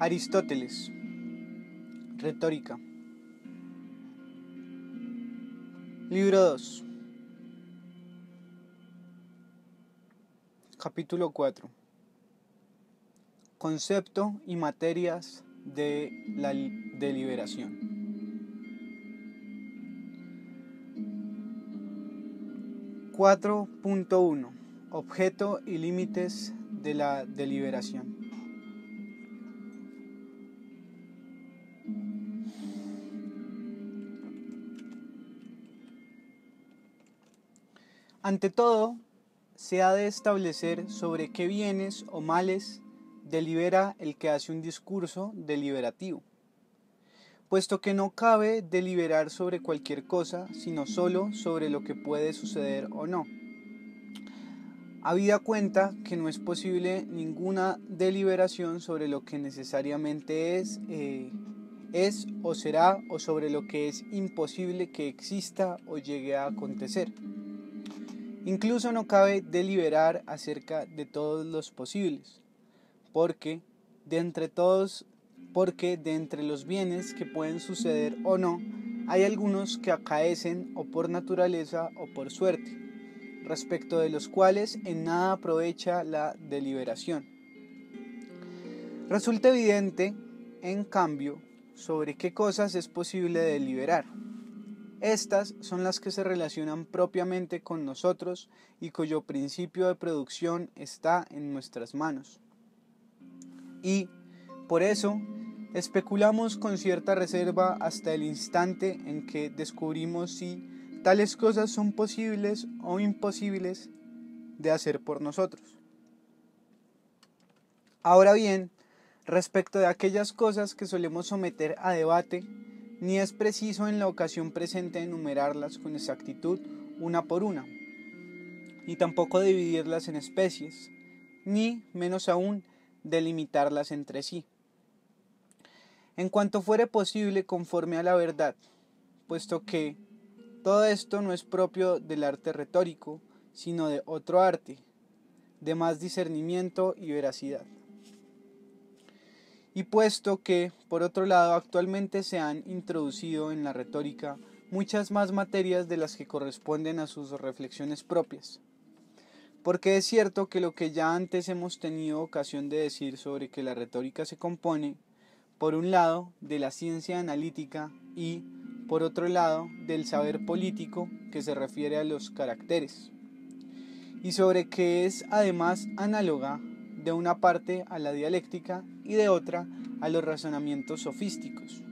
Aristóteles. Retórica. Libro 2. Capítulo 4. Concepto y materias de la deliberación. Cuatro punto uno. Objeto y límites de la deliberación. Ante todo, se ha de establecer sobre qué bienes o males delibera el que hace un discurso deliberativo, puesto que no cabe deliberar sobre cualquier cosa, sino solo sobre lo que puede suceder o no. Habida cuenta que no es posible ninguna deliberación sobre lo que necesariamente es, eh, es o será, o sobre lo que es imposible que exista o llegue a acontecer. Incluso no cabe deliberar acerca de todos los posibles, porque de entre todos, porque de entre los bienes que pueden suceder o no, hay algunos que acaecen o por naturaleza o por suerte, respecto de los cuales en nada aprovecha la deliberación. Resulta evidente, en cambio, sobre qué cosas es posible deliberar estas son las que se relacionan propiamente con nosotros y cuyo principio de producción está en nuestras manos. Y, por eso, especulamos con cierta reserva hasta el instante en que descubrimos si tales cosas son posibles o imposibles de hacer por nosotros. Ahora bien, respecto de aquellas cosas que solemos someter a debate, ni es preciso en la ocasión presente enumerarlas con exactitud una por una, ni tampoco dividirlas en especies, ni, menos aún, delimitarlas entre sí. En cuanto fuere posible conforme a la verdad, puesto que todo esto no es propio del arte retórico, sino de otro arte, de más discernimiento y veracidad. Y puesto que, por otro lado, actualmente se han introducido en la retórica muchas más materias de las que corresponden a sus reflexiones propias. Porque es cierto que lo que ya antes hemos tenido ocasión de decir sobre que la retórica se compone, por un lado, de la ciencia analítica y, por otro lado, del saber político que se refiere a los caracteres, y sobre que es además análoga de una parte a la dialéctica y de otra a los razonamientos sofísticos.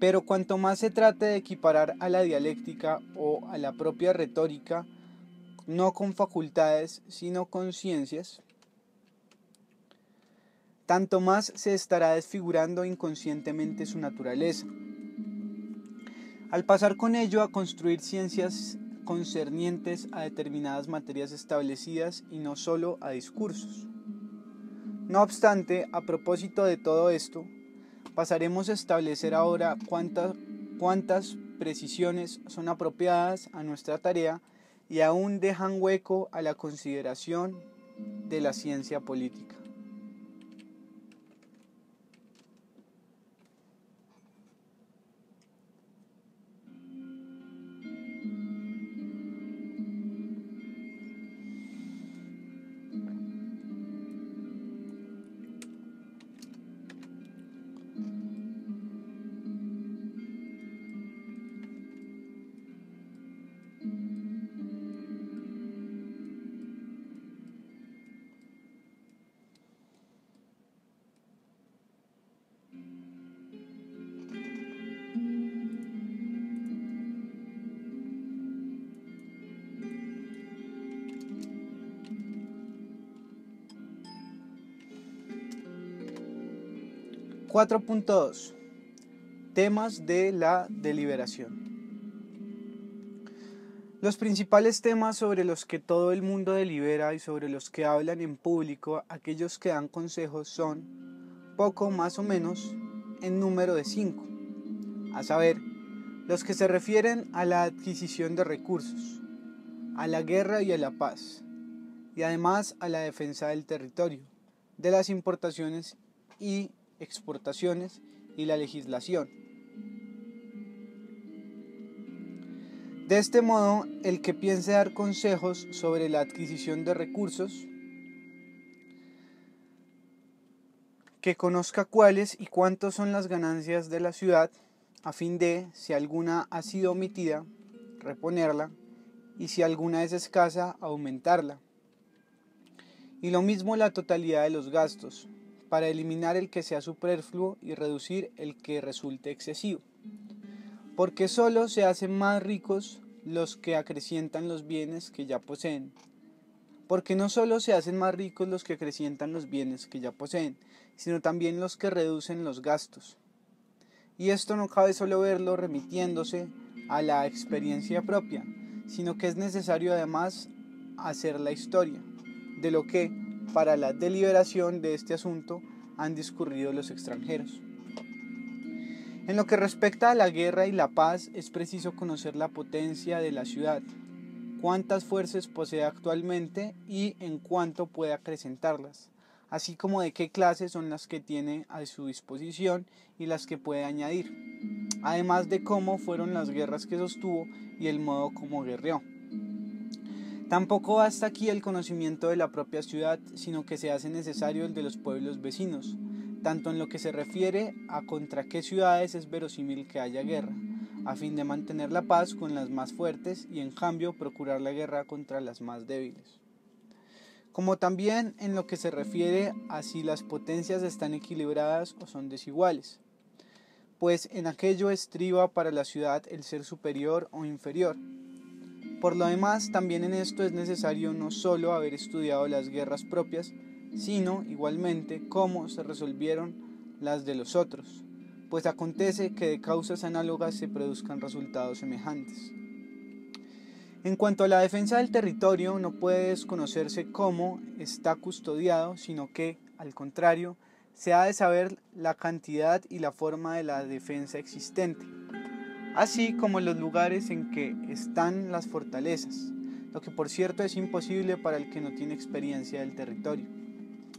Pero cuanto más se trate de equiparar a la dialéctica o a la propia retórica, no con facultades, sino con ciencias, tanto más se estará desfigurando inconscientemente su naturaleza. Al pasar con ello a construir ciencias concernientes a determinadas materias establecidas y no sólo a discursos. No obstante, a propósito de todo esto, pasaremos a establecer ahora cuántas, cuántas precisiones son apropiadas a nuestra tarea y aún dejan hueco a la consideración de la ciencia política. 4.2 Temas de la deliberación. Los principales temas sobre los que todo el mundo delibera y sobre los que hablan en público aquellos que dan consejos son, poco más o menos, en número de cinco, a saber, los que se refieren a la adquisición de recursos, a la guerra y a la paz, y además a la defensa del territorio, de las importaciones y exportaciones y la legislación. De este modo, el que piense dar consejos sobre la adquisición de recursos, que conozca cuáles y cuántos son las ganancias de la ciudad, a fin de, si alguna ha sido omitida, reponerla, y si alguna es escasa, aumentarla. Y lo mismo la totalidad de los gastos, para eliminar el que sea superfluo y reducir el que resulte excesivo. Porque solo se hacen más ricos los que acrecientan los bienes que ya poseen. Porque no solo se hacen más ricos los que acrecientan los bienes que ya poseen, sino también los que reducen los gastos. Y esto no cabe solo verlo remitiéndose a la experiencia propia, sino que es necesario además hacer la historia de lo que, para la deliberación de este asunto, han discurrido los extranjeros. En lo que respecta a la guerra y la paz, es preciso conocer la potencia de la ciudad, cuántas fuerzas posee actualmente y en cuánto puede acrecentarlas, así como de qué clases son las que tiene a su disposición y las que puede añadir, además de cómo fueron las guerras que sostuvo y el modo como guerreó. Tampoco basta aquí el conocimiento de la propia ciudad, sino que se hace necesario el de los pueblos vecinos, tanto en lo que se refiere a contra qué ciudades es verosímil que haya guerra, a fin de mantener la paz con las más fuertes y en cambio procurar la guerra contra las más débiles. Como también en lo que se refiere a si las potencias están equilibradas o son desiguales, pues en aquello estriba para la ciudad el ser superior o inferior, por lo demás, también en esto es necesario no solo haber estudiado las guerras propias, sino igualmente cómo se resolvieron las de los otros, pues acontece que de causas análogas se produzcan resultados semejantes. En cuanto a la defensa del territorio, no puede desconocerse cómo está custodiado, sino que, al contrario, se ha de saber la cantidad y la forma de la defensa existente así como los lugares en que están las fortalezas, lo que por cierto es imposible para el que no tiene experiencia del territorio,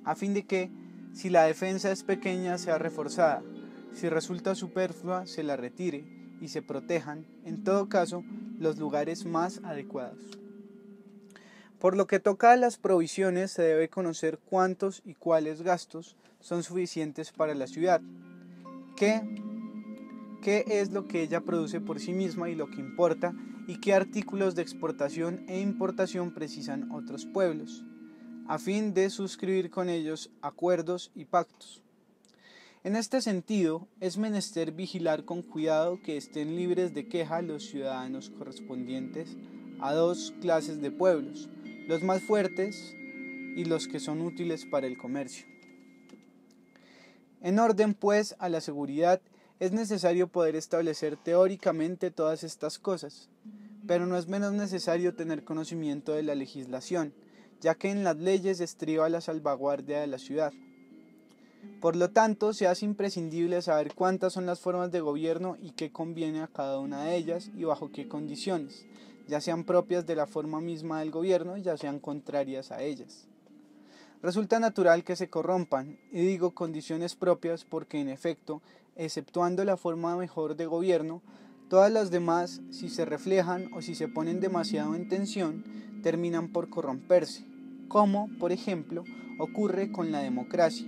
a fin de que, si la defensa es pequeña, sea reforzada, si resulta superflua, se la retire y se protejan, en todo caso, los lugares más adecuados. Por lo que toca a las provisiones, se debe conocer cuántos y cuáles gastos son suficientes para la ciudad, que qué es lo que ella produce por sí misma y lo que importa, y qué artículos de exportación e importación precisan otros pueblos, a fin de suscribir con ellos acuerdos y pactos. En este sentido, es menester vigilar con cuidado que estén libres de queja los ciudadanos correspondientes a dos clases de pueblos, los más fuertes y los que son útiles para el comercio. En orden, pues, a la seguridad es necesario poder establecer teóricamente todas estas cosas, pero no es menos necesario tener conocimiento de la legislación, ya que en las leyes estriba la salvaguardia de la ciudad. Por lo tanto, se hace imprescindible saber cuántas son las formas de gobierno y qué conviene a cada una de ellas y bajo qué condiciones, ya sean propias de la forma misma del gobierno, ya sean contrarias a ellas. Resulta natural que se corrompan, y digo condiciones propias porque en efecto exceptuando la forma mejor de gobierno, todas las demás, si se reflejan o si se ponen demasiado en tensión, terminan por corromperse, como, por ejemplo, ocurre con la democracia,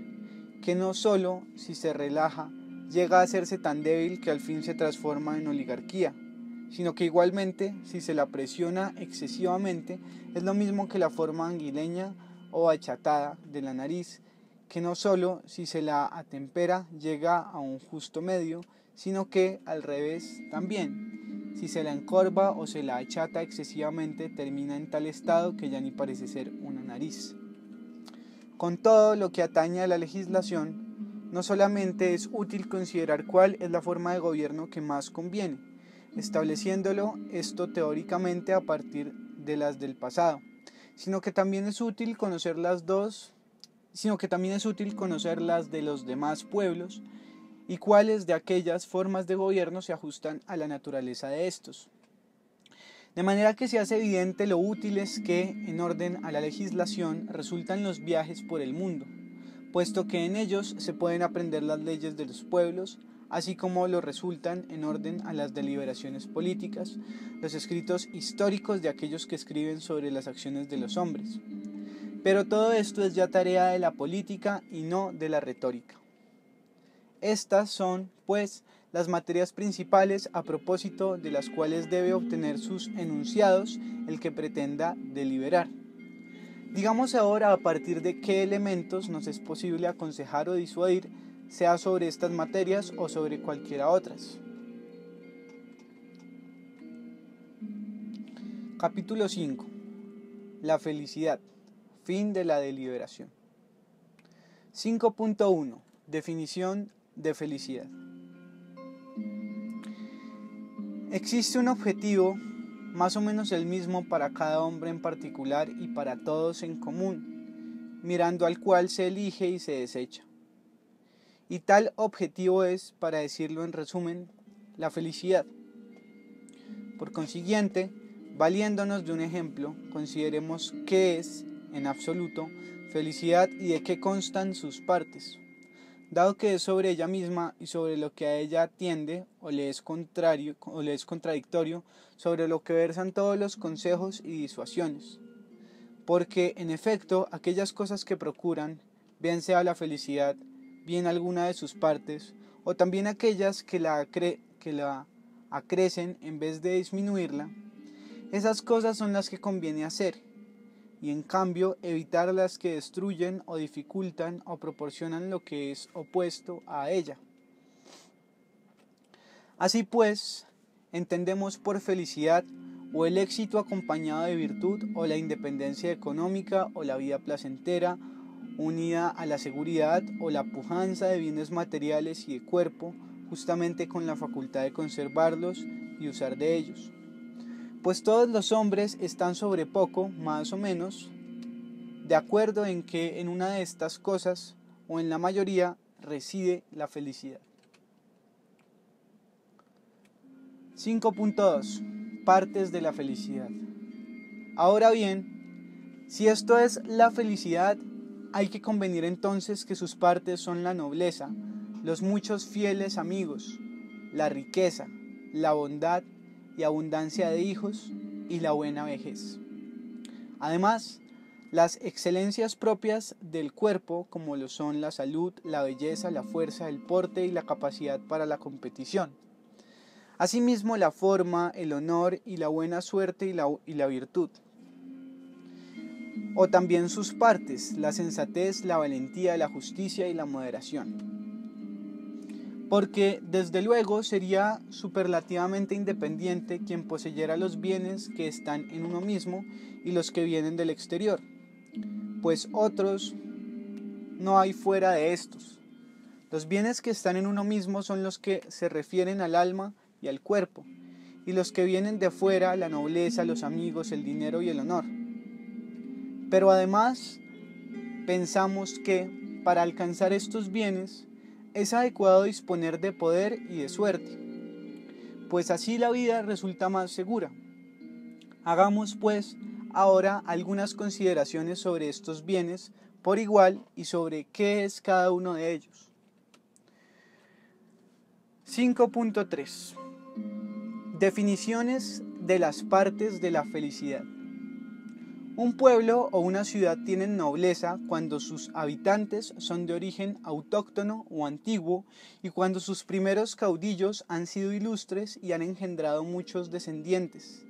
que no solo, si se relaja, llega a hacerse tan débil que al fin se transforma en oligarquía, sino que igualmente, si se la presiona excesivamente, es lo mismo que la forma anguileña o achatada de la nariz, que no solo si se la atempera llega a un justo medio, sino que al revés también. Si se la encorva o se la achata excesivamente termina en tal estado que ya ni parece ser una nariz. Con todo lo que atañe a la legislación, no solamente es útil considerar cuál es la forma de gobierno que más conviene, estableciéndolo esto teóricamente a partir de las del pasado, sino que también es útil conocer las dos sino que también es útil conocer las de los demás pueblos y cuáles de aquellas formas de gobierno se ajustan a la naturaleza de estos. De manera que se hace evidente lo útiles que, en orden a la legislación, resultan los viajes por el mundo, puesto que en ellos se pueden aprender las leyes de los pueblos, así como lo resultan en orden a las deliberaciones políticas, los escritos históricos de aquellos que escriben sobre las acciones de los hombres. Pero todo esto es ya tarea de la política y no de la retórica. Estas son, pues, las materias principales a propósito de las cuales debe obtener sus enunciados el que pretenda deliberar. Digamos ahora a partir de qué elementos nos es posible aconsejar o disuadir, sea sobre estas materias o sobre cualquiera otras. Capítulo 5. La felicidad. Fin de la deliberación. 5.1. Definición de felicidad. Existe un objetivo más o menos el mismo para cada hombre en particular y para todos en común, mirando al cual se elige y se desecha. Y tal objetivo es, para decirlo en resumen, la felicidad. Por consiguiente, valiéndonos de un ejemplo, consideremos qué es, en absoluto, felicidad y de qué constan sus partes dado que es sobre ella misma y sobre lo que a ella atiende o le es contrario o le es contradictorio, sobre lo que versan todos los consejos y disuasiones. Porque en efecto, aquellas cosas que procuran, bien sea la felicidad, bien alguna de sus partes, o también aquellas que la, que la acrecen en vez de disminuirla, esas cosas son las que conviene hacer y en cambio evitar las que destruyen o dificultan o proporcionan lo que es opuesto a ella. Así pues, entendemos por felicidad o el éxito acompañado de virtud o la independencia económica o la vida placentera unida a la seguridad o la pujanza de bienes materiales y de cuerpo justamente con la facultad de conservarlos y usar de ellos pues todos los hombres están sobre poco, más o menos, de acuerdo en que en una de estas cosas, o en la mayoría, reside la felicidad. 5.2. Partes de la felicidad. Ahora bien, si esto es la felicidad, hay que convenir entonces que sus partes son la nobleza, los muchos fieles amigos, la riqueza, la bondad y abundancia de hijos y la buena vejez. Además, las excelencias propias del cuerpo, como lo son la salud, la belleza, la fuerza, el porte y la capacidad para la competición. Asimismo, la forma, el honor y la buena suerte y la, y la virtud. O también sus partes, la sensatez, la valentía, la justicia y la moderación porque desde luego sería superlativamente independiente quien poseyera los bienes que están en uno mismo y los que vienen del exterior, pues otros no hay fuera de estos. Los bienes que están en uno mismo son los que se refieren al alma y al cuerpo, y los que vienen de fuera, la nobleza, los amigos, el dinero y el honor. Pero además, pensamos que para alcanzar estos bienes, es adecuado disponer de poder y de suerte, pues así la vida resulta más segura. Hagamos pues ahora algunas consideraciones sobre estos bienes por igual y sobre qué es cada uno de ellos. 5.3 Definiciones de las partes de la felicidad. Un pueblo o una ciudad tienen nobleza cuando sus habitantes son de origen autóctono o antiguo y cuando sus primeros caudillos han sido ilustres y han engendrado muchos descendientes,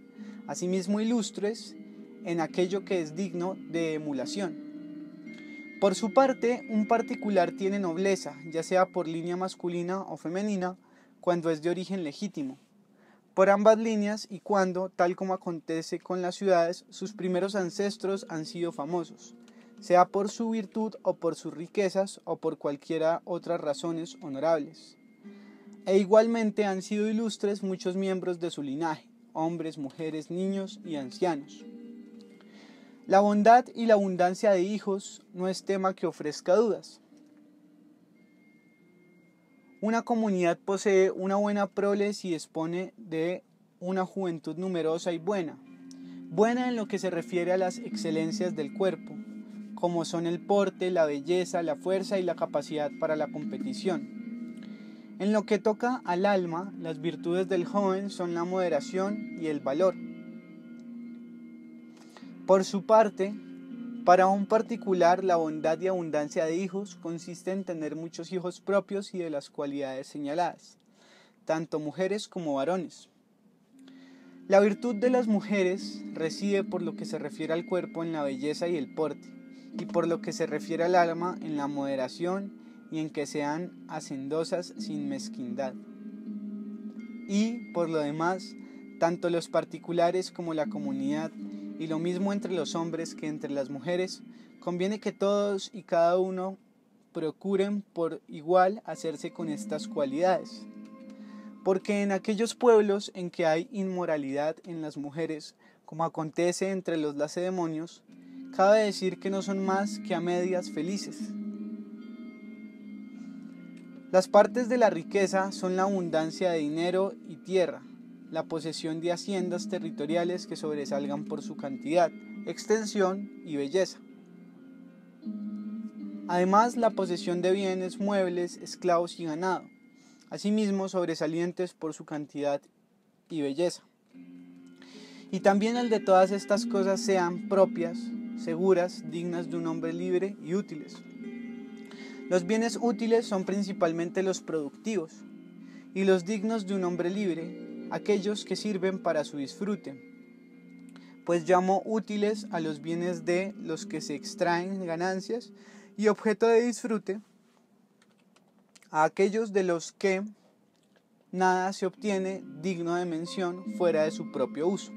asimismo ilustres en aquello que es digno de emulación. Por su parte, un particular tiene nobleza, ya sea por línea masculina o femenina, cuando es de origen legítimo por ambas líneas y cuando, tal como acontece con las ciudades, sus primeros ancestros han sido famosos, sea por su virtud o por sus riquezas o por cualquiera otras razones honorables. E igualmente han sido ilustres muchos miembros de su linaje, hombres, mujeres, niños y ancianos. La bondad y la abundancia de hijos no es tema que ofrezca dudas. Una comunidad posee una buena prole si dispone de una juventud numerosa y buena. Buena en lo que se refiere a las excelencias del cuerpo, como son el porte, la belleza, la fuerza y la capacidad para la competición. En lo que toca al alma, las virtudes del joven son la moderación y el valor. Por su parte, para un particular, la bondad y abundancia de hijos consiste en tener muchos hijos propios y de las cualidades señaladas, tanto mujeres como varones. La virtud de las mujeres reside por lo que se refiere al cuerpo en la belleza y el porte, y por lo que se refiere al alma en la moderación y en que sean hacendosas sin mezquindad. Y, por lo demás, tanto los particulares como la comunidad, y lo mismo entre los hombres que entre las mujeres, conviene que todos y cada uno procuren por igual hacerse con estas cualidades. Porque en aquellos pueblos en que hay inmoralidad en las mujeres, como acontece entre los lacedemonios, cabe decir que no son más que a medias felices. Las partes de la riqueza son la abundancia de dinero y tierra, la posesión de haciendas territoriales que sobresalgan por su cantidad, extensión y belleza. Además, la posesión de bienes muebles, esclavos y ganado, asimismo sobresalientes por su cantidad y belleza. Y también el de todas estas cosas sean propias, seguras, dignas de un hombre libre y útiles. Los bienes útiles son principalmente los productivos y los dignos de un hombre libre, aquellos que sirven para su disfrute. Pues llamo útiles a los bienes de los que se extraen ganancias y objeto de disfrute a aquellos de los que nada se obtiene digno de mención fuera de su propio uso.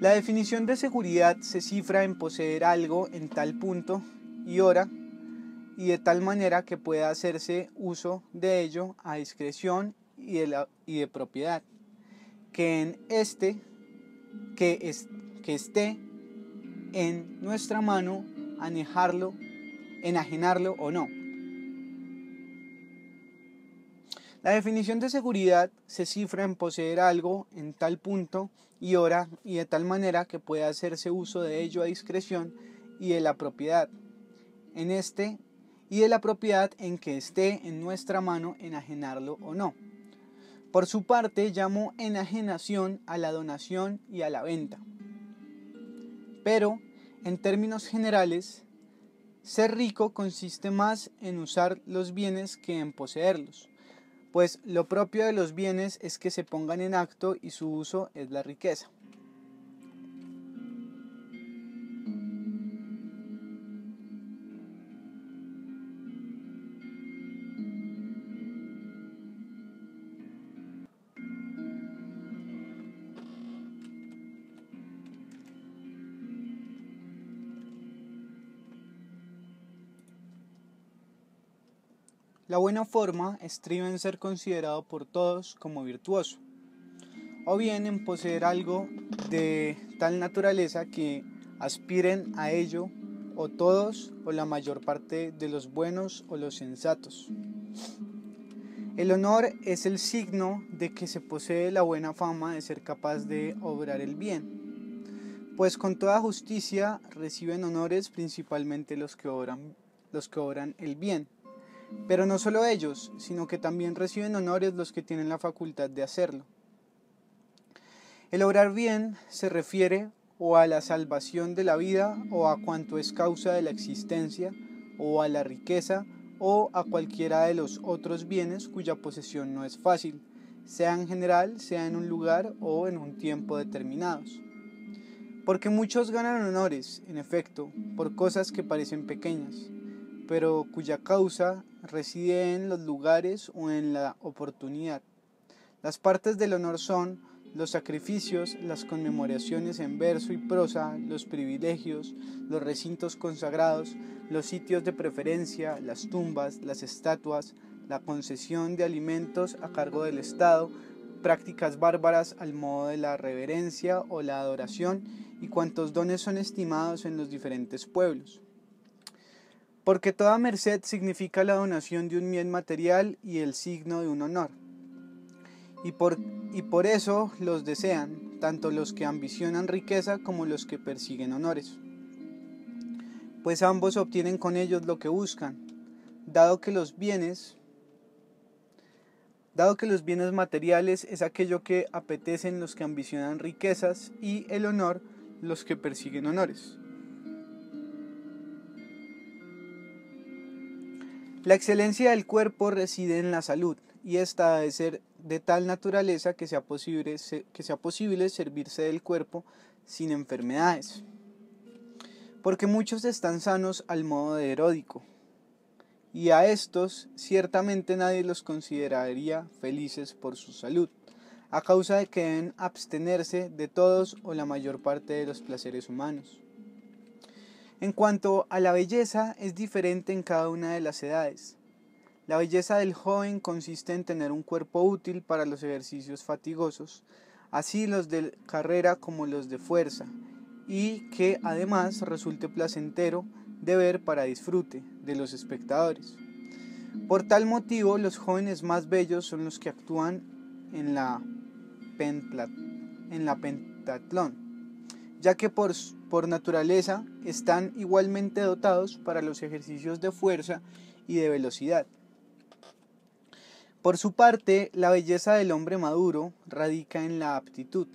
La definición de seguridad se cifra en poseer algo en tal punto y hora y de tal manera que pueda hacerse uso de ello a discreción y de, de propiedad, que en este que, es, que esté en nuestra mano anejarlo, enajenarlo o no. La definición de seguridad se cifra en poseer algo en tal punto y hora y de tal manera que pueda hacerse uso de ello a discreción y de la propiedad. En este y de la propiedad en que esté en nuestra mano enajenarlo o no. Por su parte, llamo enajenación a la donación y a la venta. Pero, en términos generales, ser rico consiste más en usar los bienes que en poseerlos pues lo propio de los bienes es que se pongan en acto y su uso es la riqueza. La buena forma estriba en ser considerado por todos como virtuoso, o bien en poseer algo de tal naturaleza que aspiren a ello o todos o la mayor parte de los buenos o los sensatos. El honor es el signo de que se posee la buena fama de ser capaz de obrar el bien, pues con toda justicia reciben honores principalmente los que obran, los que obran el bien. Pero no solo ellos, sino que también reciben honores los que tienen la facultad de hacerlo. El obrar bien se refiere o a la salvación de la vida o a cuanto es causa de la existencia o a la riqueza o a cualquiera de los otros bienes cuya posesión no es fácil, sea en general, sea en un lugar o en un tiempo determinados. Porque muchos ganan honores, en efecto, por cosas que parecen pequeñas, pero cuya causa reside en los lugares o en la oportunidad. Las partes del honor son los sacrificios, las conmemoraciones en verso y prosa, los privilegios, los recintos consagrados, los sitios de preferencia, las tumbas, las estatuas, la concesión de alimentos a cargo del Estado, prácticas bárbaras al modo de la reverencia o la adoración y cuantos dones son estimados en los diferentes pueblos. Porque toda merced significa la donación de un bien material y el signo de un honor. Y por, y por eso los desean, tanto los que ambicionan riqueza como los que persiguen honores. pues ambos obtienen con ellos lo que buscan, dado que los bienes dado que los bienes materiales es aquello que apetecen los que ambicionan riquezas y el honor los que persiguen honores. La excelencia del cuerpo reside en la salud y esta debe ser de tal naturaleza que sea posible, que sea posible servirse del cuerpo sin enfermedades. Porque muchos están sanos al modo de Heródico, y a estos ciertamente nadie los consideraría felices por su salud, a causa de que deben abstenerse de todos o la mayor parte de los placeres humanos. En cuanto a la belleza, es diferente en cada una de las edades. La belleza del joven consiste en tener un cuerpo útil para los ejercicios fatigosos, así los de carrera como los de fuerza, y que además resulte placentero de ver para disfrute de los espectadores. Por tal motivo, los jóvenes más bellos son los que actúan en la, en la pentatlón, ya que por, por naturaleza están igualmente dotados para los ejercicios de fuerza y de velocidad. Por su parte, la belleza del hombre maduro radica en la aptitud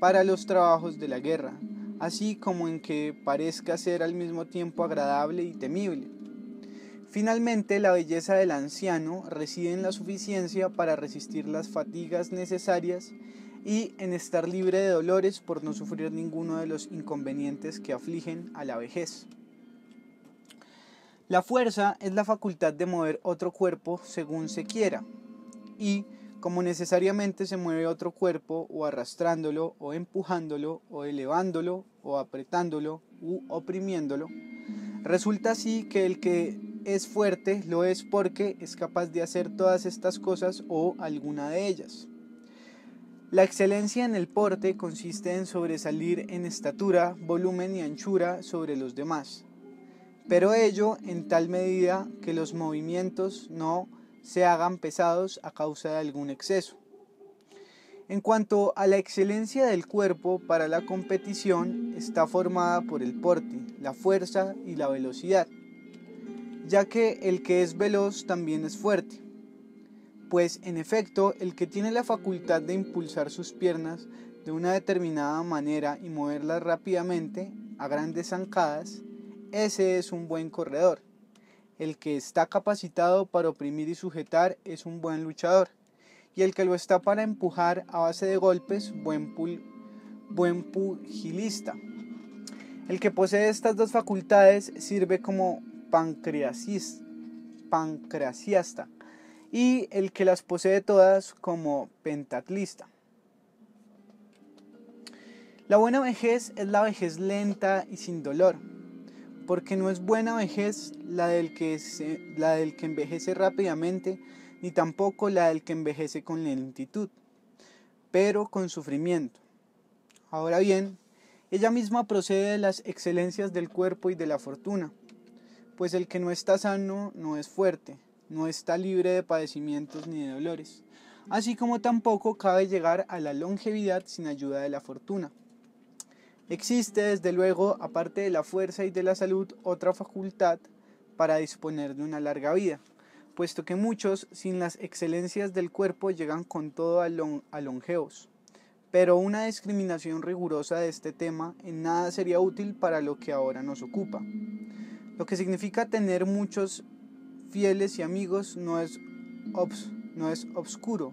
para los trabajos de la guerra, así como en que parezca ser al mismo tiempo agradable y temible. Finalmente, la belleza del anciano reside en la suficiencia para resistir las fatigas necesarias y en estar libre de dolores por no sufrir ninguno de los inconvenientes que afligen a la vejez. La fuerza es la facultad de mover otro cuerpo según se quiera y como necesariamente se mueve otro cuerpo o arrastrándolo o empujándolo o elevándolo o apretándolo u oprimiéndolo, resulta así que el que es fuerte lo es porque es capaz de hacer todas estas cosas o alguna de ellas. La excelencia en el porte consiste en sobresalir en estatura, volumen y anchura sobre los demás, pero ello en tal medida que los movimientos no se hagan pesados a causa de algún exceso. En cuanto a la excelencia del cuerpo para la competición, está formada por el porte, la fuerza y la velocidad, ya que el que es veloz también es fuerte pues en efecto el que tiene la facultad de impulsar sus piernas de una determinada manera y moverlas rápidamente a grandes zancadas, ese es un buen corredor. El que está capacitado para oprimir y sujetar es un buen luchador. Y el que lo está para empujar a base de golpes, buen, buen pugilista. El que posee estas dos facultades sirve como pancreasista y el que las posee todas como pentatlista. La buena vejez es la vejez lenta y sin dolor, porque no es buena vejez la del que, la del que envejece rápidamente, ni tampoco la del que envejece con lentitud, pero con sufrimiento. Ahora bien, ella misma procede de las excelencias del cuerpo y de la fortuna, pues el que no está sano no es fuerte, no está libre de padecimientos ni de dolores, así como tampoco cabe llegar a la longevidad sin ayuda de la fortuna. Existe, desde luego, aparte de la fuerza y de la salud, otra facultad para disponer de una larga vida, puesto que muchos, sin las excelencias del cuerpo, llegan con todo a, a longevos. Pero una discriminación rigurosa de este tema en nada sería útil para lo que ahora nos ocupa. Lo que significa tener muchos fieles y amigos no es, no es obscuro,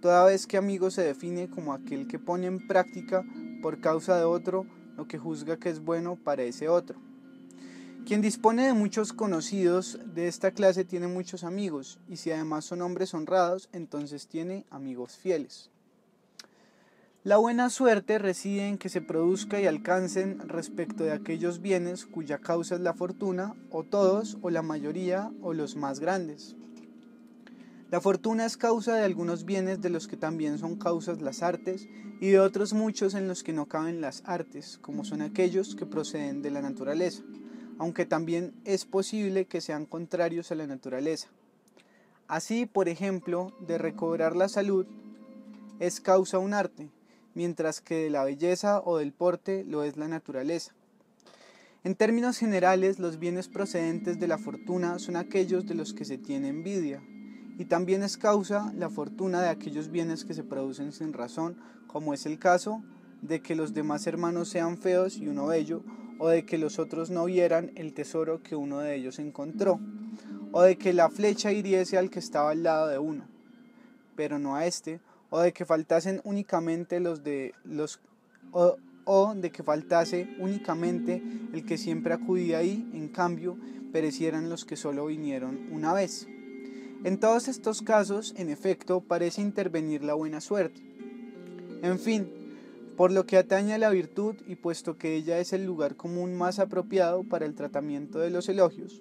toda vez que amigo se define como aquel que pone en práctica por causa de otro lo que juzga que es bueno para ese otro. Quien dispone de muchos conocidos de esta clase tiene muchos amigos, y si además son hombres honrados, entonces tiene amigos fieles. La buena suerte reside en que se produzca y alcancen respecto de aquellos bienes cuya causa es la fortuna, o todos, o la mayoría, o los más grandes. La fortuna es causa de algunos bienes de los que también son causas las artes, y de otros muchos en los que no caben las artes, como son aquellos que proceden de la naturaleza, aunque también es posible que sean contrarios a la naturaleza. Así, por ejemplo, de recobrar la salud es causa un arte, mientras que de la belleza o del porte lo es la naturaleza. En términos generales, los bienes procedentes de la fortuna son aquellos de los que se tiene envidia, y también es causa la fortuna de aquellos bienes que se producen sin razón, como es el caso de que los demás hermanos sean feos y uno bello, o de que los otros no vieran el tesoro que uno de ellos encontró, o de que la flecha hiriese al que estaba al lado de uno, pero no a este, o de que faltasen únicamente los de los o, o de que faltase únicamente el que siempre acudía ahí, en cambio, perecieran los que solo vinieron una vez. En todos estos casos, en efecto, parece intervenir la buena suerte. En fin, por lo que atañe a la virtud y puesto que ella es el lugar común más apropiado para el tratamiento de los elogios,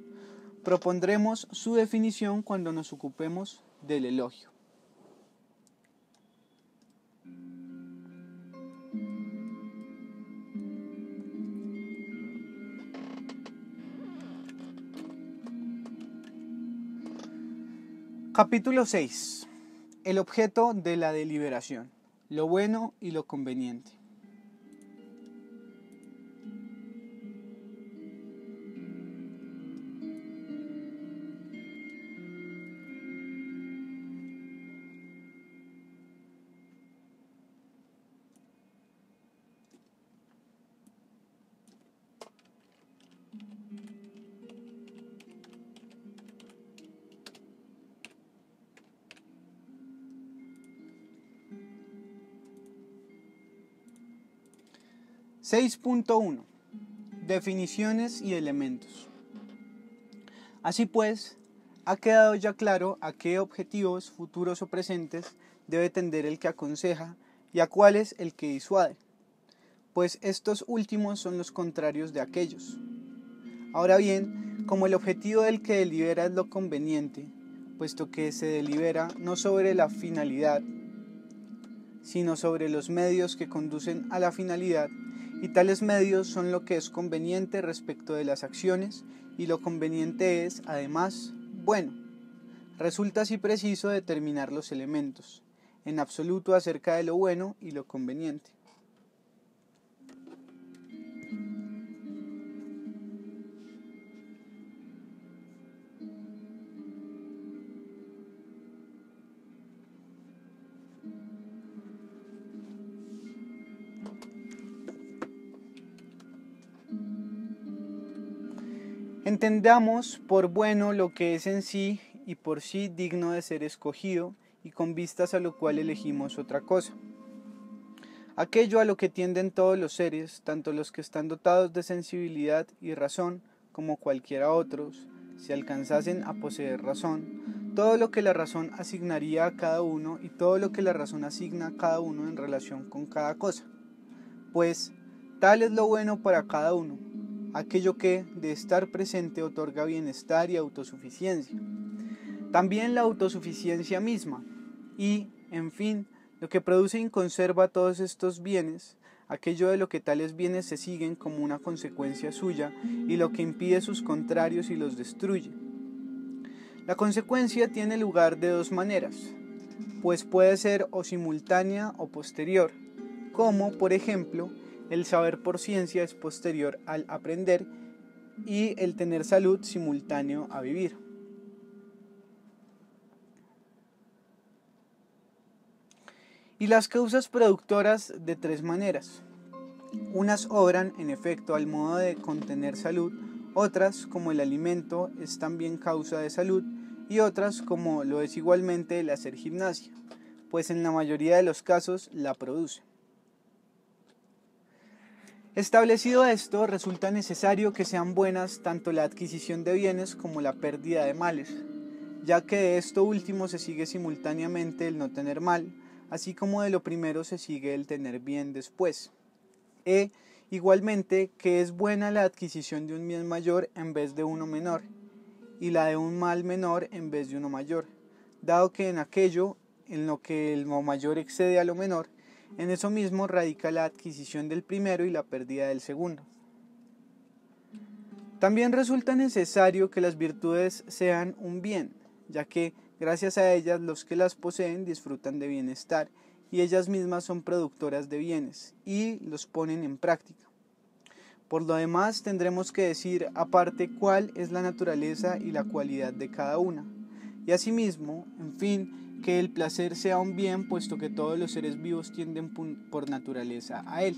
propondremos su definición cuando nos ocupemos del elogio. Capítulo 6. El objeto de la deliberación. Lo bueno y lo conveniente. 6.1 Definiciones y elementos. Así pues, ha quedado ya claro a qué objetivos futuros o presentes debe tender el que aconseja y a cuáles el que disuade, pues estos últimos son los contrarios de aquellos. Ahora bien, como el objetivo del que delibera es lo conveniente, puesto que se delibera no sobre la finalidad, sino sobre los medios que conducen a la finalidad, y tales medios son lo que es conveniente respecto de las acciones y lo conveniente es, además, bueno. Resulta así preciso determinar los elementos, en absoluto acerca de lo bueno y lo conveniente. Entendamos por bueno lo que es en sí y por sí digno de ser escogido y con vistas a lo cual elegimos otra cosa. Aquello a lo que tienden todos los seres, tanto los que están dotados de sensibilidad y razón como cualquiera otros, si alcanzasen a poseer razón, todo lo que la razón asignaría a cada uno y todo lo que la razón asigna a cada uno en relación con cada cosa. Pues tal es lo bueno para cada uno, aquello que de estar presente otorga bienestar y autosuficiencia. También la autosuficiencia misma y, en fin, lo que produce y conserva todos estos bienes, aquello de lo que tales bienes se siguen como una consecuencia suya y lo que impide sus contrarios y los destruye. La consecuencia tiene lugar de dos maneras, pues puede ser o simultánea o posterior, como, por ejemplo, el saber por ciencia es posterior al aprender y el tener salud simultáneo a vivir. Y las causas productoras de tres maneras. Unas obran en efecto al modo de contener salud, otras como el alimento es también causa de salud y otras como lo es igualmente el hacer gimnasia, pues en la mayoría de los casos la produce. Establecido esto, resulta necesario que sean buenas tanto la adquisición de bienes como la pérdida de males, ya que de esto último se sigue simultáneamente el no tener mal, así como de lo primero se sigue el tener bien después. E, igualmente, que es buena la adquisición de un bien mayor en vez de uno menor, y la de un mal menor en vez de uno mayor, dado que en aquello en lo que el mayor excede a lo menor, en eso mismo radica la adquisición del primero y la pérdida del segundo. También resulta necesario que las virtudes sean un bien, ya que gracias a ellas los que las poseen disfrutan de bienestar y ellas mismas son productoras de bienes y los ponen en práctica. Por lo demás, tendremos que decir aparte cuál es la naturaleza y la cualidad de cada una. Y asimismo, en fin, que el placer sea un bien, puesto que todos los seres vivos tienden por naturaleza a él.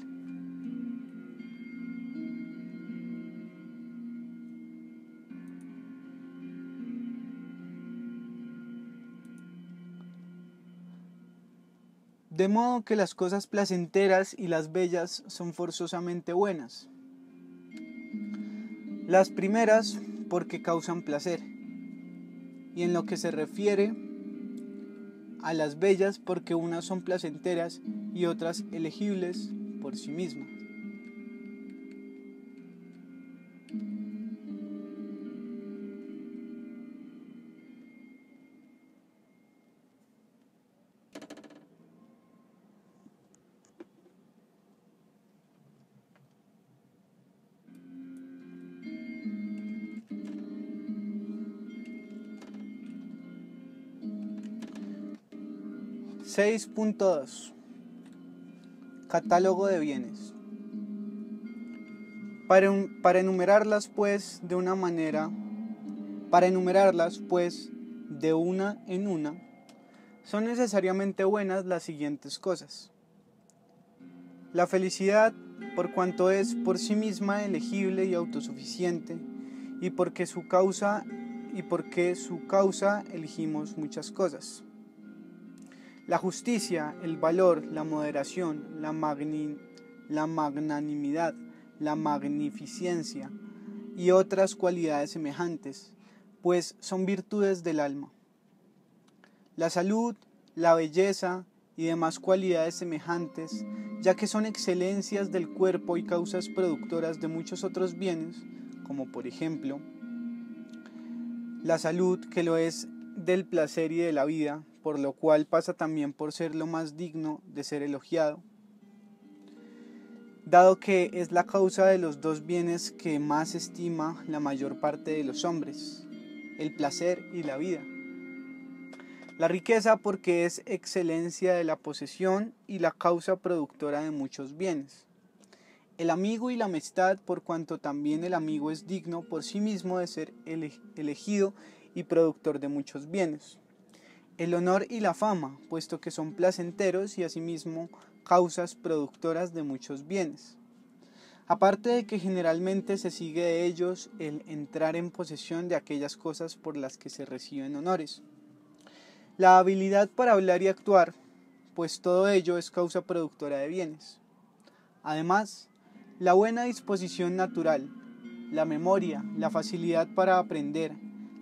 De modo que las cosas placenteras y las bellas son forzosamente buenas. Las primeras porque causan placer. Y en lo que se refiere a las bellas porque unas son placenteras y otras elegibles por sí mismas. 6.2 Catálogo de bienes. Para, para, enumerarlas pues de una manera, para enumerarlas pues de una en una, son necesariamente buenas las siguientes cosas. La felicidad, por cuanto es por sí misma elegible y autosuficiente, y porque su causa y porque su causa elegimos muchas cosas. La justicia, el valor, la moderación, la, la magnanimidad, la magnificencia y otras cualidades semejantes, pues son virtudes del alma. La salud, la belleza y demás cualidades semejantes, ya que son excelencias del cuerpo y causas productoras de muchos otros bienes, como por ejemplo la salud, que lo es del placer y de la vida, por lo cual pasa también por ser lo más digno de ser elogiado, dado que es la causa de los dos bienes que más estima la mayor parte de los hombres, el placer y la vida. La riqueza porque es excelencia de la posesión y la causa productora de muchos bienes. El amigo y la amistad por cuanto también el amigo es digno por sí mismo de ser elegido y productor de muchos bienes el honor y la fama, puesto que son placenteros y asimismo causas productoras de muchos bienes. Aparte de que generalmente se sigue de ellos el entrar en posesión de aquellas cosas por las que se reciben honores. La habilidad para hablar y actuar, pues todo ello es causa productora de bienes. Además, la buena disposición natural, la memoria, la facilidad para aprender,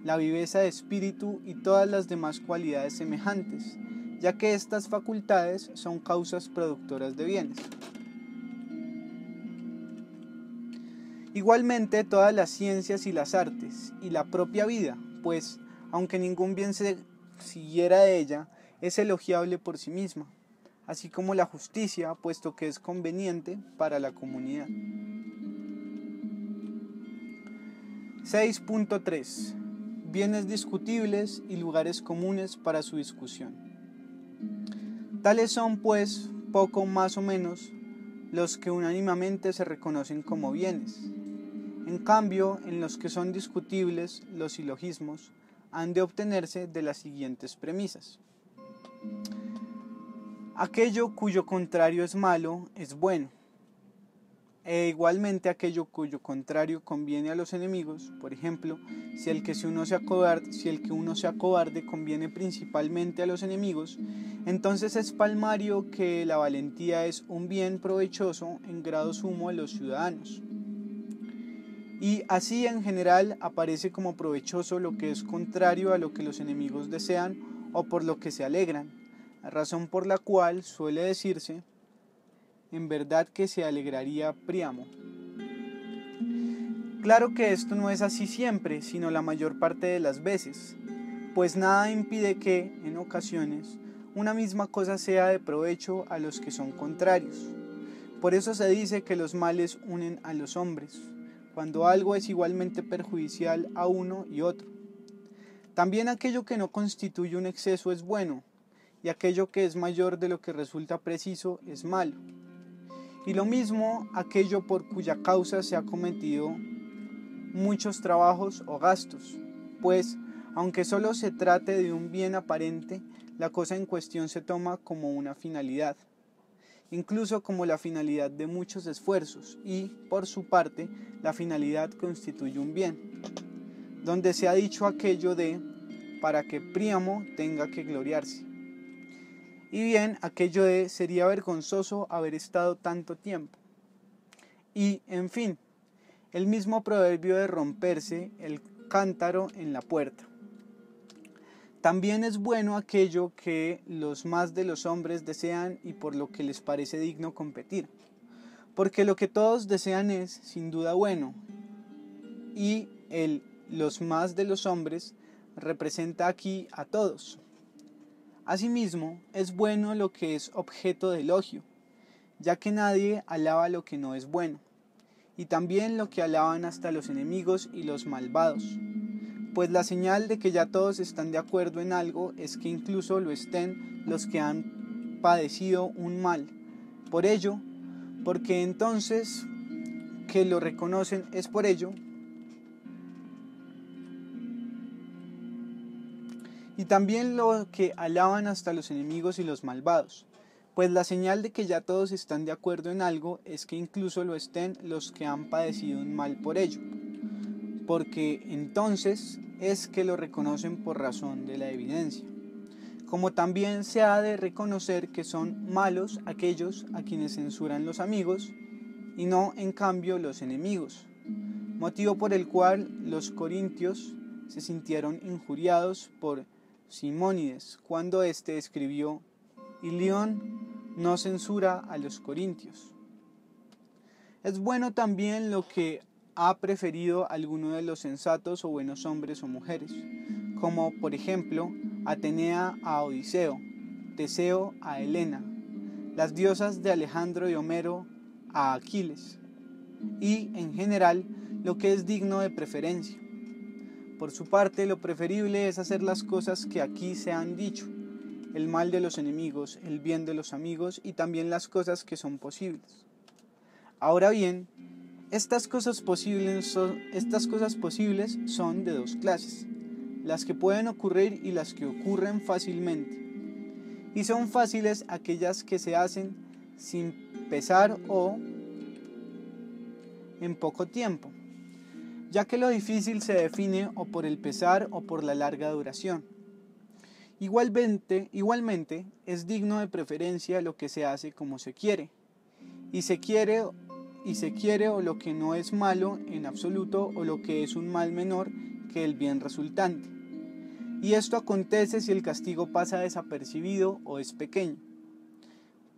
la viveza de espíritu y todas las demás cualidades semejantes, ya que estas facultades son causas productoras de bienes. Igualmente todas las ciencias y las artes, y la propia vida, pues, aunque ningún bien se siguiera de ella, es elogiable por sí misma, así como la justicia, puesto que es conveniente para la comunidad. 6.3 bienes discutibles y lugares comunes para su discusión. Tales son, pues, poco más o menos los que unánimamente se reconocen como bienes. En cambio, en los que son discutibles, los silogismos han de obtenerse de las siguientes premisas. Aquello cuyo contrario es malo es bueno e igualmente aquello cuyo contrario conviene a los enemigos, por ejemplo, si el que, uno sea cobarde, si el que uno sea cobarde conviene principalmente a los enemigos, entonces es palmario que la valentía es un bien provechoso en grado sumo a los ciudadanos. Y así en general aparece como provechoso lo que es contrario a lo que los enemigos desean o por lo que se alegran, razón por la cual suele decirse en verdad que se alegraría Priamo. Claro que esto no es así siempre, sino la mayor parte de las veces, pues nada impide que, en ocasiones, una misma cosa sea de provecho a los que son contrarios. Por eso se dice que los males unen a los hombres, cuando algo es igualmente perjudicial a uno y otro. También aquello que no constituye un exceso es bueno, y aquello que es mayor de lo que resulta preciso es malo y lo mismo aquello por cuya causa se ha cometido muchos trabajos o gastos, pues, aunque solo se trate de un bien aparente, la cosa en cuestión se toma como una finalidad, incluso como la finalidad de muchos esfuerzos, y, por su parte, la finalidad constituye un bien, donde se ha dicho aquello de para que Príamo tenga que gloriarse. Y bien, aquello de sería vergonzoso haber estado tanto tiempo. Y, en fin, el mismo proverbio de romperse el cántaro en la puerta. También es bueno aquello que los más de los hombres desean y por lo que les parece digno competir. Porque lo que todos desean es, sin duda, bueno. Y el los más de los hombres representa aquí a todos. Asimismo, es bueno lo que es objeto de elogio, ya que nadie alaba lo que no es bueno y también lo que alaban hasta los enemigos y los malvados. Pues la señal de que ya todos están de acuerdo en algo es que incluso lo estén los que han padecido un mal. Por ello, porque entonces que lo reconocen es por ello y también lo que alaban hasta los enemigos y los malvados. Pues la señal de que ya todos están de acuerdo en algo es que incluso lo estén los que han padecido un mal por ello, porque entonces es que lo reconocen por razón de la evidencia. Como también se ha de reconocer que son malos aquellos a quienes censuran los amigos y no en cambio los enemigos, motivo por el cual los corintios se sintieron injuriados por Simónides cuando éste escribió y León no censura a los corintios. Es bueno también lo que ha preferido alguno de los sensatos o buenos hombres o mujeres, como por ejemplo Atenea a Odiseo, Teseo a Helena, las diosas de Alejandro y Homero a Aquiles, y en general lo que es digno de preferencia. Por su parte, lo preferible es hacer las cosas que aquí se han dicho, el mal de los enemigos, el bien de los amigos y también las cosas que son posibles. Ahora bien, estas cosas posibles son, estas cosas posibles son de dos clases, las que pueden ocurrir y las que ocurren fácilmente. Y son fáciles aquellas que se hacen sin pesar o en poco tiempo, ya que lo difícil se define o por el pesar o por la larga duración. Igualmente, igualmente es digno de preferencia lo que se hace como se quiere. Y se quiere y se quiere o lo que no es malo en absoluto o lo que es un mal menor que el bien resultante. Y esto acontece si el castigo pasa desapercibido o es pequeño.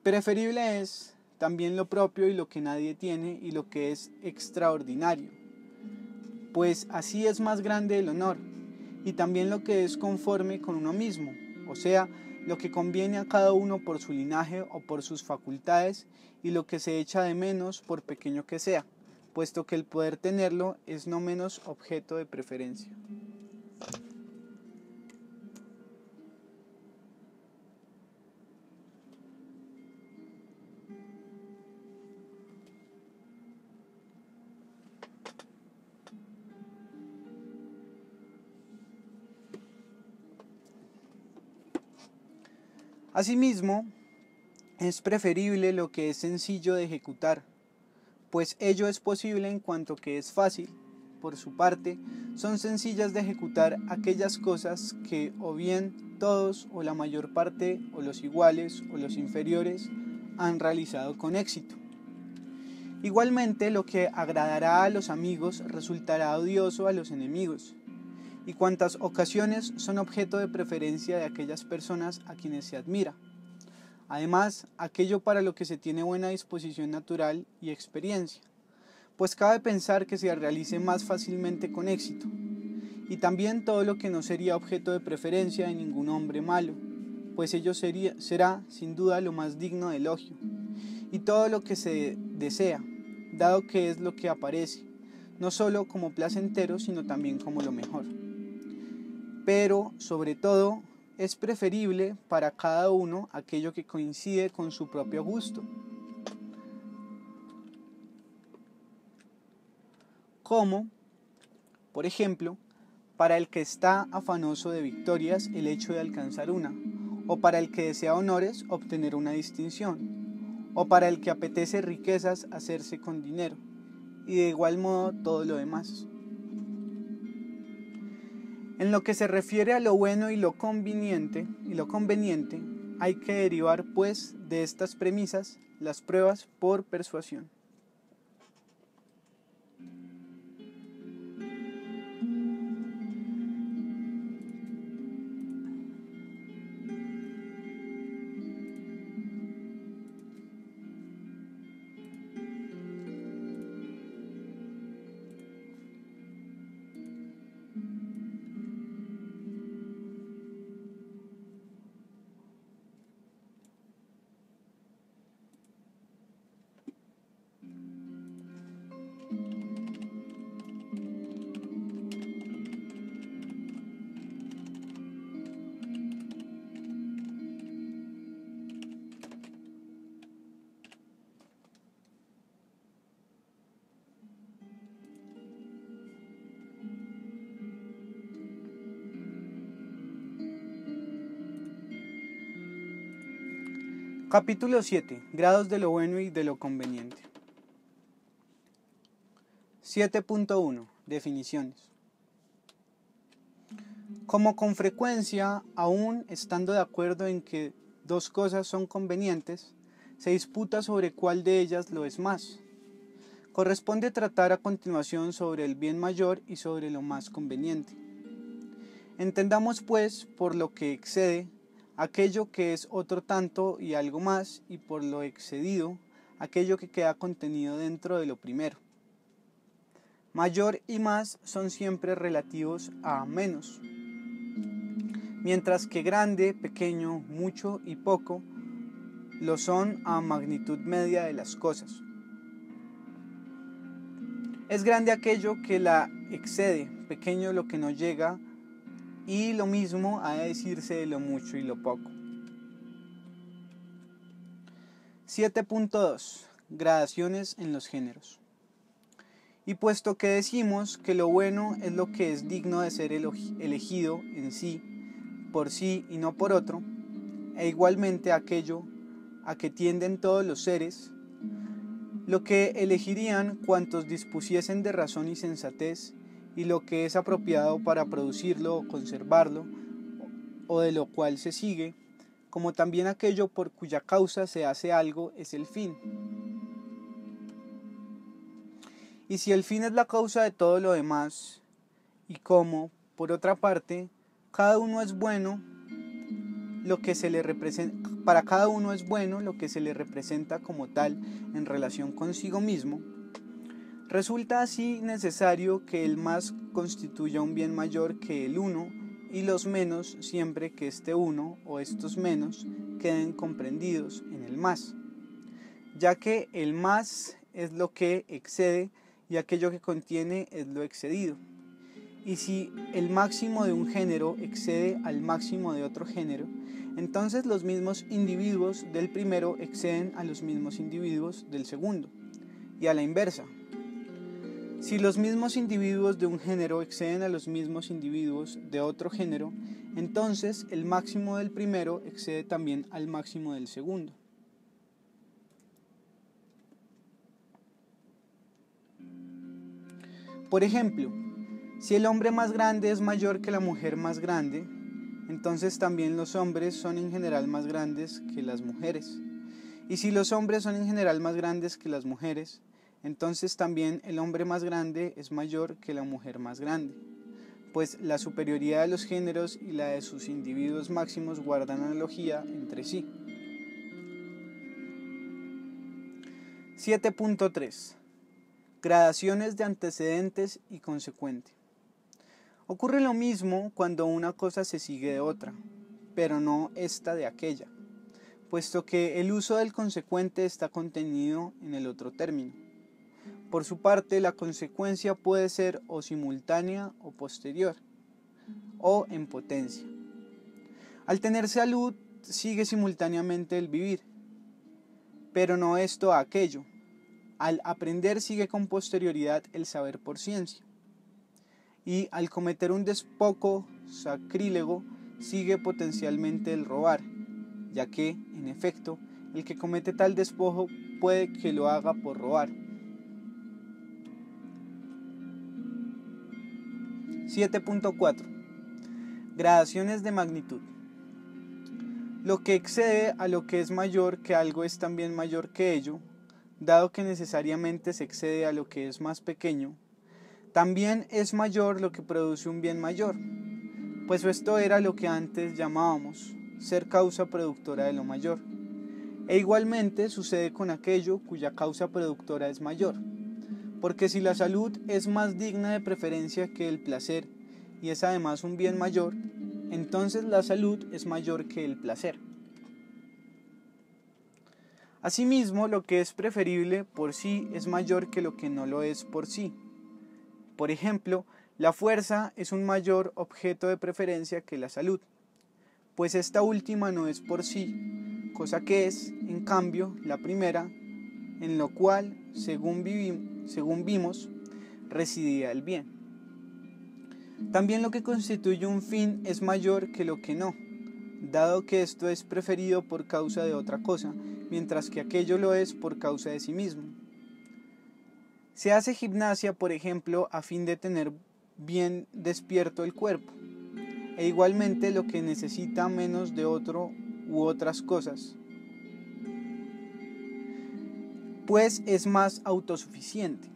Preferible es también lo propio y lo que nadie tiene y lo que es extraordinario, pues así es más grande el honor y también lo que es conforme con uno mismo, o sea, lo que conviene a cada uno por su linaje o por sus facultades y lo que se echa de menos por pequeño que sea, puesto que el poder tenerlo es no menos objeto de preferencia. Asimismo, es preferible lo que es sencillo de ejecutar, pues ello es posible en cuanto que es fácil. Por su parte, son sencillas de ejecutar aquellas cosas que o bien todos o la mayor parte o los iguales o los inferiores han realizado con éxito. Igualmente, lo que agradará a los amigos resultará odioso a los enemigos, y cuantas ocasiones son objeto de preferencia de aquellas personas a quienes se admira. Además, aquello para lo que se tiene buena disposición natural y experiencia, pues cabe pensar que se realice más fácilmente con éxito, y también todo lo que no sería objeto de preferencia de ningún hombre malo, pues ello sería, será sin duda lo más digno de elogio, y todo lo que se desea, dado que es lo que aparece, no solo como placentero, sino también como lo mejor pero sobre todo es preferible para cada uno aquello que coincide con su propio gusto. Como, por ejemplo, para el que está afanoso de victorias el hecho de alcanzar una, o para el que desea honores obtener una distinción, o para el que apetece riquezas hacerse con dinero, y de igual modo todo lo demás. En lo que se refiere a lo bueno y lo conveniente, y lo conveniente, hay que derivar pues de estas premisas las pruebas por persuasión. Capítulo 7. Grados de lo bueno y de lo conveniente. 7.1. Definiciones. Como con frecuencia, aún estando de acuerdo en que dos cosas son convenientes, se disputa sobre cuál de ellas lo es más. Corresponde tratar a continuación sobre el bien mayor y sobre lo más conveniente. Entendamos pues por lo que excede aquello que es otro tanto y algo más, y por lo excedido, aquello que queda contenido dentro de lo primero. Mayor y más son siempre relativos a menos, mientras que grande, pequeño, mucho y poco lo son a magnitud media de las cosas. Es grande aquello que la excede, pequeño lo que no llega y lo mismo ha de decirse de lo mucho y lo poco. 7.2. Gradaciones en los géneros. Y puesto que decimos que lo bueno es lo que es digno de ser elegido en sí, por sí y no por otro, e igualmente aquello a que tienden todos los seres, lo que elegirían cuantos dispusiesen de razón y sensatez y lo que es apropiado para producirlo o conservarlo, o de lo cual se sigue, como también aquello por cuya causa se hace algo es el fin. Y si el fin es la causa de todo lo demás, y como, por otra parte, cada uno es bueno, lo que se le representa, para cada uno es bueno lo que se le representa como tal en relación consigo mismo, Resulta así necesario que el más constituya un bien mayor que el uno y los menos siempre que este uno o estos menos queden comprendidos en el más, ya que el más es lo que excede y aquello que contiene es lo excedido. Y si el máximo de un género excede al máximo de otro género, entonces los mismos individuos del primero exceden a los mismos individuos del segundo, y a la inversa, si los mismos individuos de un género exceden a los mismos individuos de otro género, entonces el máximo del primero excede también al máximo del segundo. Por ejemplo, si el hombre más grande es mayor que la mujer más grande, entonces también los hombres son en general más grandes que las mujeres. Y si los hombres son en general más grandes que las mujeres, entonces también el hombre más grande es mayor que la mujer más grande, pues la superioridad de los géneros y la de sus individuos máximos guardan analogía entre sí. 7.3 Gradaciones de antecedentes y consecuente. Ocurre lo mismo cuando una cosa se sigue de otra, pero no esta de aquella, puesto que el uso del consecuente está contenido en el otro término. Por su parte, la consecuencia puede ser o simultánea o posterior, o en potencia. Al tener salud, sigue simultáneamente el vivir, pero no esto a aquello. al aprender sigue con posterioridad el saber por ciencia. Y al cometer un despoco sacrílego sigue potencialmente el robar, ya que, en efecto, el que comete tal despojo puede que lo haga por robar. 7.4 Gradaciones de magnitud. Lo que excede a lo que es mayor que algo es también mayor que ello, dado que necesariamente se excede a lo que es más pequeño, también es mayor lo que produce un bien mayor, pues esto era lo que antes llamábamos ser causa productora de lo mayor. E igualmente sucede con aquello cuya causa productora es mayor, porque si la salud es más digna de preferencia que el placer y es además un bien mayor, entonces la salud es mayor que el placer. Asimismo, lo que es preferible por sí es mayor que lo que no lo es por sí. Por ejemplo, la fuerza es un mayor objeto de preferencia que la salud, pues esta última no es por sí, cosa que es, en cambio, la primera, en lo cual, según, según vimos, residía el bien. También lo que constituye un fin es mayor que lo que no, dado que esto es preferido por causa de otra cosa, mientras que aquello lo es por causa de sí mismo. Se hace gimnasia, por ejemplo, a fin de tener bien despierto el cuerpo, e igualmente lo que necesita menos de otro u otras cosas, pues es más autosuficiente.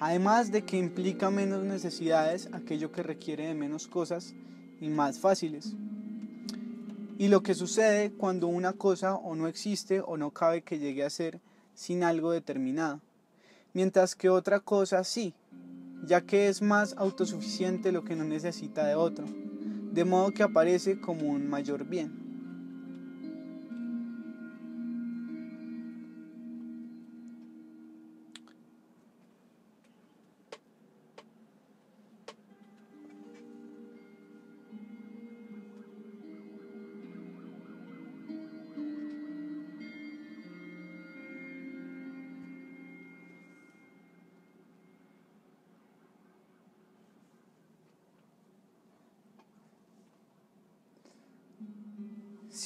Además de que implica menos necesidades, aquello que requiere de menos cosas y más fáciles. Y lo que sucede cuando una cosa o no existe o no cabe que llegue a ser sin algo determinado, mientras que otra cosa sí, ya que es más autosuficiente lo que no necesita de otro, de modo que aparece como un mayor bien.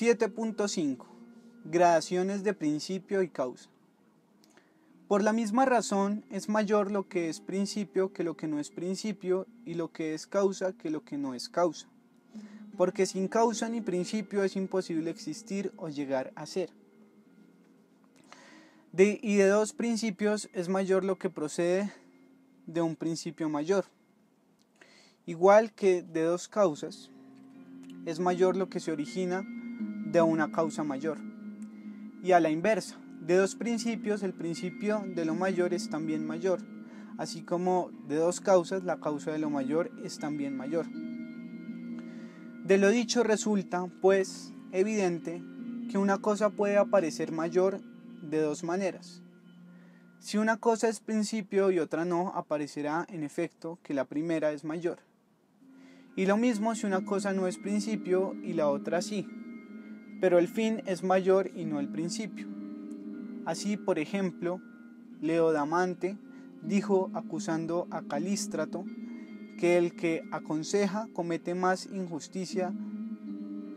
7.5. Gradaciones de principio y causa. Por la misma razón es mayor lo que es principio que lo que no es principio y lo que es causa que lo que no es causa. Porque sin causa ni principio es imposible existir o llegar a ser. De, y de dos principios es mayor lo que procede de un principio mayor. Igual que de dos causas es mayor lo que se origina de una causa mayor. Y a la inversa, de dos principios, el principio de lo mayor es también mayor, así como de dos causas, la causa de lo mayor es también mayor. De lo dicho resulta, pues, evidente que una cosa puede aparecer mayor de dos maneras. Si una cosa es principio y otra no, aparecerá en efecto que la primera es mayor. Y lo mismo si una cosa no es principio y la otra sí pero el fin es mayor y no el principio. Así, por ejemplo, Leodamante dijo acusando a Calístrato que el que aconseja comete más injusticia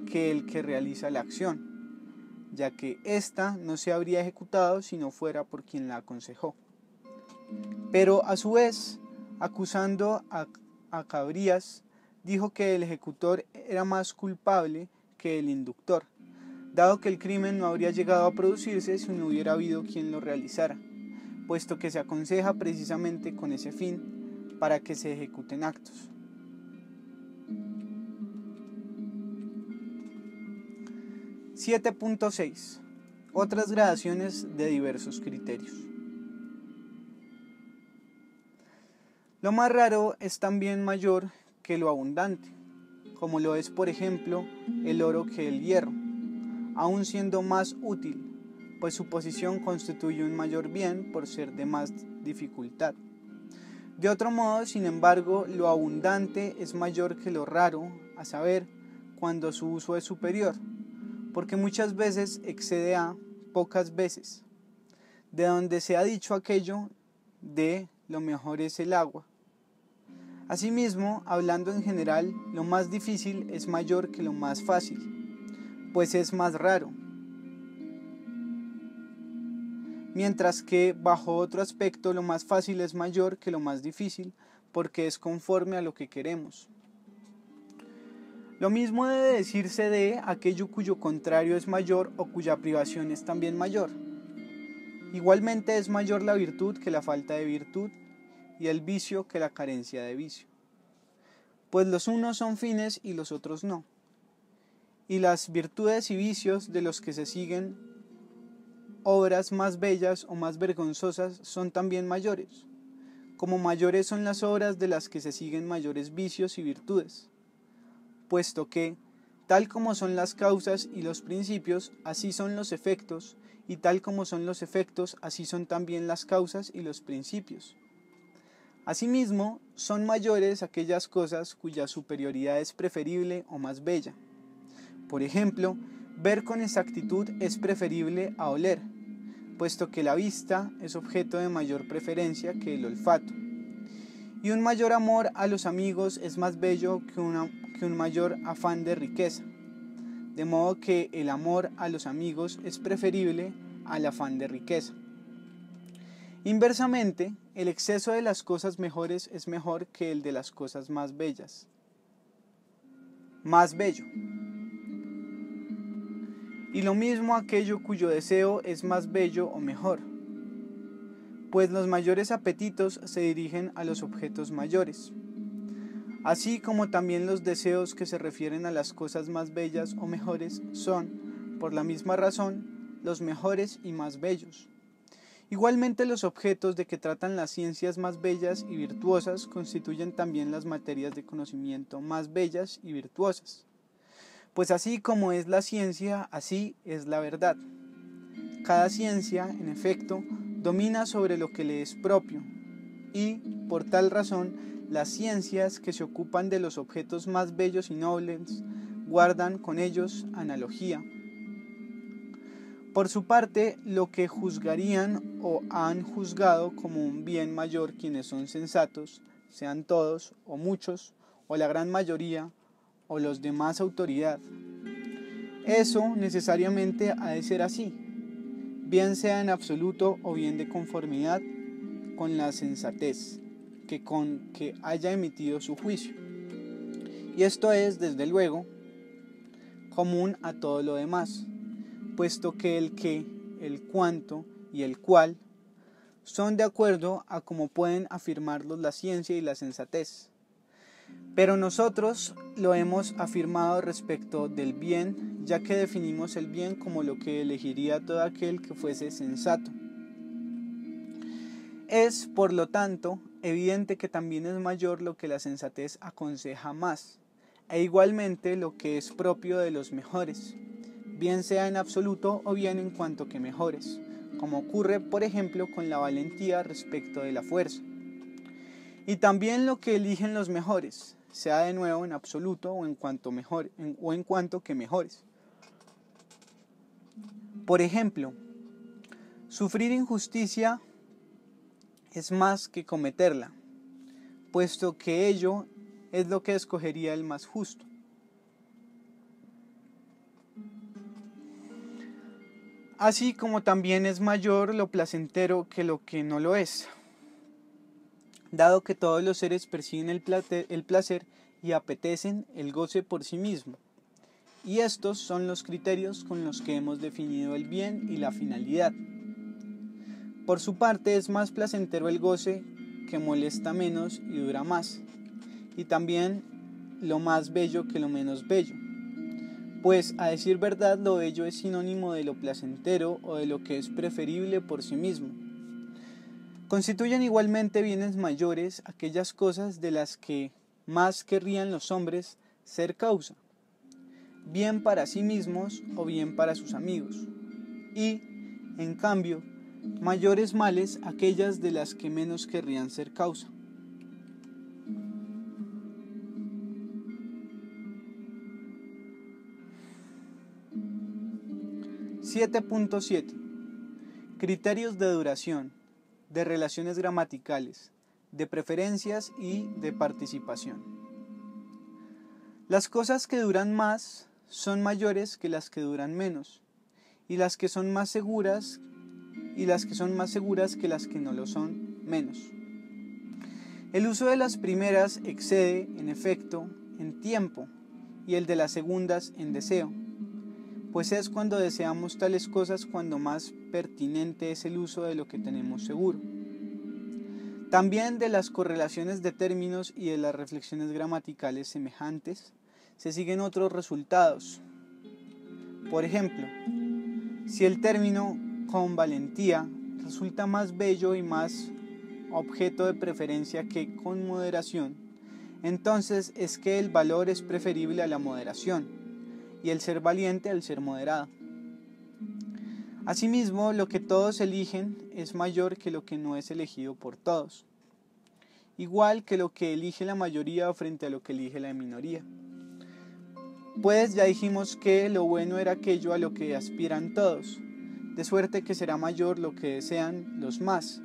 que el que realiza la acción, ya que ésta no se habría ejecutado si no fuera por quien la aconsejó. Pero a su vez, acusando a, a Cabrías, dijo que el ejecutor era más culpable que el inductor, dado que el crimen no habría llegado a producirse si no hubiera habido quien lo realizara, puesto que se aconseja precisamente con ese fin para que se ejecuten actos. ...7.6... Otras gradaciones de diversos criterios. Lo más raro es también mayor que lo abundante, como lo es por ejemplo el oro que el hierro aún siendo más útil, pues su posición constituye un mayor bien por ser de más dificultad. De otro modo, sin embargo, lo abundante es mayor que lo raro, a saber, cuando su uso es superior, porque muchas veces excede a pocas veces. de donde se ha dicho aquello de lo mejor es el agua. Asimismo, hablando en general, lo más difícil es mayor que lo más fácil, pues es más raro. Mientras que, bajo otro aspecto, lo más fácil es mayor que lo más difícil, porque es conforme a lo que queremos. Lo mismo debe decirse de aquello cuyo contrario es mayor o cuya privación es también mayor. Igualmente es mayor la virtud que la falta de virtud y el vicio que la carencia de vicio. Pues los unos son fines y los otros no. Y las virtudes y vicios de los que se siguen obras más bellas o más vergonzosas son también mayores, como mayores son las obras de las que se siguen mayores vicios y virtudes, puesto que, tal como son las causas y los principios, así son los efectos, y tal como son los efectos, así son también las causas y los principios. Asimismo, son mayores aquellas cosas cuya superioridad es preferible o más bella. Por ejemplo, ver con exactitud es preferible a oler, puesto que la vista es objeto de mayor preferencia que el olfato. Y un mayor amor a los amigos es más bello que, que un mayor afán de riqueza, de modo que el amor a los amigos es preferible al afán de riqueza. Inversamente, el exceso de las cosas mejores es mejor que el de las cosas más bellas. Más bello. Y lo mismo aquello cuyo deseo es más bello o mejor. Pues los mayores apetitos se dirigen a los objetos mayores. Así como también los deseos que se refieren a las cosas más bellas o mejores son, por la misma razón, los mejores y más bellos. Igualmente los objetos de que tratan las ciencias más bellas y virtuosas constituyen también las materias de conocimiento más bellas y virtuosas. Pues así como es la ciencia, así es la verdad. Cada ciencia, en efecto, domina sobre lo que le es propio, y, por tal razón, las ciencias que se ocupan de los objetos más bellos y nobles guardan con ellos analogía por su parte, lo que juzgarían o han juzgado como un bien mayor quienes son sensatos, sean todos o muchos, o la gran mayoría, o los de más autoridad. Eso necesariamente ha de ser así, bien sea en absoluto o bien de conformidad con la sensatez que con que haya emitido su juicio. Y esto es, desde luego, común a todo lo demás puesto que el qué, el cuánto y el cuál son de acuerdo a cómo pueden afirmarlos la ciencia y la sensatez. Pero nosotros lo hemos afirmado respecto del bien, ya que definimos el bien como lo que elegiría todo aquel que fuese sensato. Es, por lo tanto, evidente que también es mayor lo que la sensatez aconseja más, e igualmente lo que es propio de los mejores bien sea en absoluto o bien en cuanto que mejores, como ocurre por ejemplo con la valentía respecto de la fuerza. Y también lo que eligen los mejores, sea de nuevo en absoluto o en cuanto, mejor, o en cuanto que mejores. Por ejemplo, sufrir injusticia es más que cometerla, puesto que ello es lo que escogería el más justo. así como también es mayor lo placentero que lo que no lo es, dado que todos los seres perciben el, placer y apetecen el goce por sí mismo. Y estos son los criterios con los que hemos definido el bien y la finalidad. Por su parte es más placentero el goce que molesta menos y dura más, y también lo más bello que lo menos bello pues a decir verdad lo bello es sinónimo de lo placentero o de lo que es preferible por sí mismo. Constituyen igualmente bienes mayores aquellas cosas de las que más querrían los hombres ser causa, bien para sí mismos o bien para sus amigos, y, en cambio, mayores males aquellas de las que menos querrían ser causa. 7.7 Criterios de duración, de relaciones gramaticales, de preferencias y de participación. Las cosas que duran más son mayores que las que duran menos, y las que son más seguras y las que son más seguras que las que no lo son menos. El uso de las primeras excede, en efecto, en tiempo y el de las segundas en deseo, pues es cuando deseamos tales cosas cuando más pertinente es el uso de lo que tenemos seguro. También de las correlaciones de términos y de las reflexiones gramaticales semejantes se siguen otros resultados. Por ejemplo, si el término con valentía resulta más bello y más objeto de preferencia que con moderación, entonces es que el valor es preferible a la moderación y el ser valiente al ser moderado. Asimismo, lo que todos eligen es mayor que lo que no es elegido por todos, igual que lo que elige la mayoría frente a lo que elige la minoría. Pues ya dijimos que lo bueno era aquello a lo que aspiran todos, de suerte que será mayor lo que desean los más,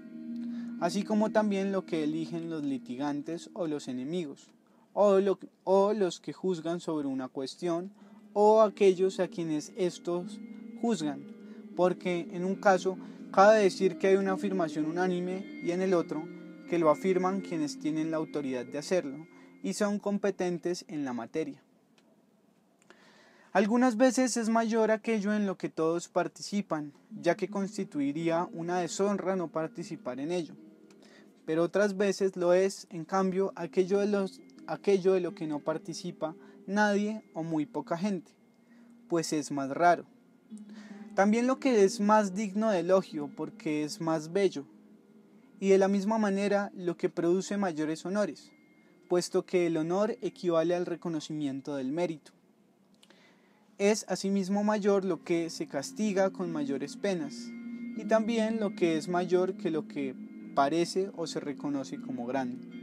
así como también lo que eligen los litigantes o los enemigos, o, o los que juzgan sobre una cuestión, o aquellos a quienes estos juzgan porque en un caso cabe decir que hay una afirmación unánime y en el otro que lo afirman quienes tienen la autoridad de hacerlo y son competentes en la materia. Algunas veces es mayor aquello en lo que todos participan, ya que constituiría una deshonra no participar en ello. Pero otras veces lo es, en cambio, aquello de, lo que no participa nadie o muy poca gente, pues es más raro. También lo que es más digno de elogio porque es más bello, y de la misma manera lo que produce mayores honores, puesto que el honor equivale al reconocimiento del mérito. Es asimismo mayor lo que se castiga con mayores penas, y también lo que es mayor que lo que parece o se reconoce como grande.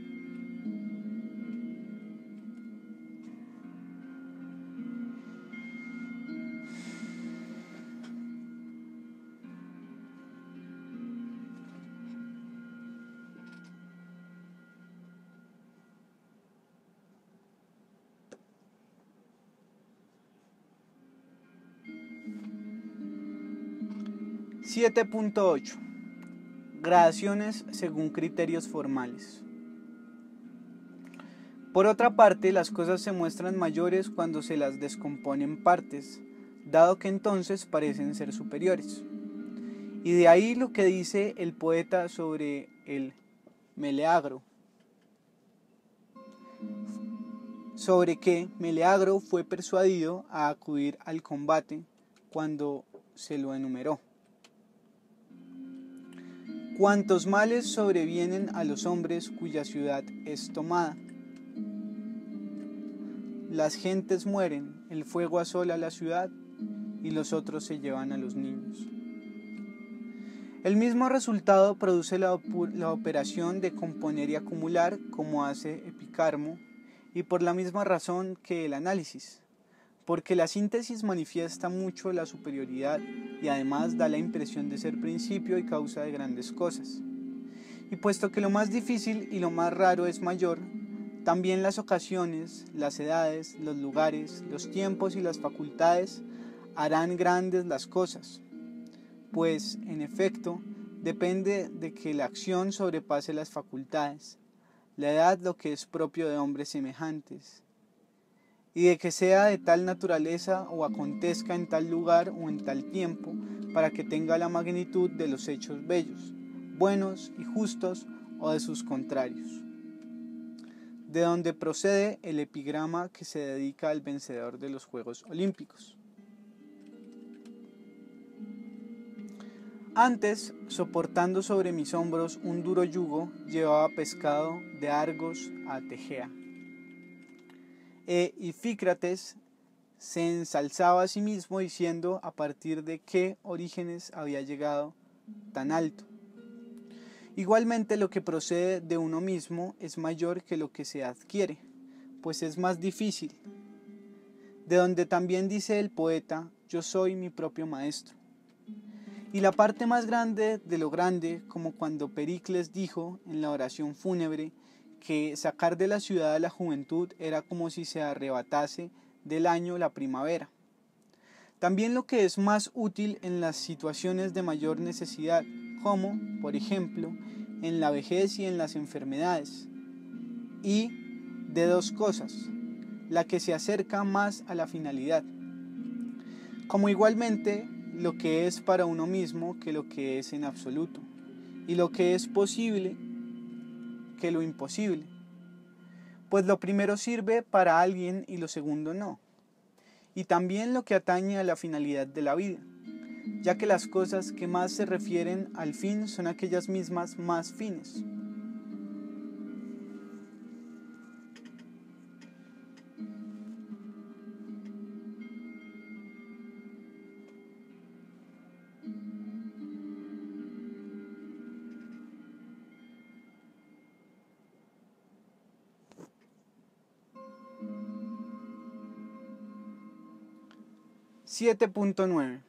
7.8. Gradaciones según criterios formales. Por otra parte, las cosas se muestran mayores cuando se las descompone en partes, dado que entonces parecen ser superiores. Y de ahí lo que dice el poeta sobre el Meleagro, sobre que Meleagro fue persuadido a acudir al combate cuando se lo enumeró. Cuantos males sobrevienen a los hombres cuya ciudad es tomada. Las gentes mueren, el fuego asola la ciudad y los otros se llevan a los niños. El mismo resultado produce la, la, operación de componer y acumular como hace Epicarmo y por la misma razón que el análisis porque la síntesis manifiesta mucho la superioridad y además da la impresión de ser principio y causa de grandes cosas. Y puesto que lo más difícil y lo más raro es mayor, también las ocasiones, las edades, los lugares, los tiempos y las facultades harán grandes las cosas, pues, en efecto, depende de que la acción sobrepase las facultades, la edad lo que es propio de hombres semejantes, y de que sea de tal naturaleza o acontezca en tal lugar o en tal tiempo, para que tenga la magnitud de los hechos bellos, buenos y justos o de sus contrarios. De donde procede el epigrama que se dedica al vencedor de los Juegos Olímpicos. Antes, soportando sobre mis hombros un duro yugo, llevaba pescado de Argos a Tegea e Ifícrates se ensalzaba a sí mismo diciendo a partir de qué orígenes había llegado tan alto. Igualmente lo que procede de uno mismo es mayor que lo que se adquiere, pues es más difícil. De donde también dice el poeta, yo soy mi propio maestro. Y la parte más grande de lo grande, como cuando Pericles dijo en la oración fúnebre que sacar de la ciudad a la juventud era como si se arrebatase del año la primavera. También lo que es más útil en las situaciones de mayor necesidad, como, por ejemplo, en la vejez y en las enfermedades. Y de dos cosas, la que se acerca más a la finalidad, como igualmente lo que es para uno mismo que lo que es en absoluto, y lo que es posible que lo imposible, pues lo primero sirve para alguien y lo segundo no, y también lo que atañe a la finalidad de la vida, ya que las cosas que más se refieren al fin son aquellas mismas más fines. 7.9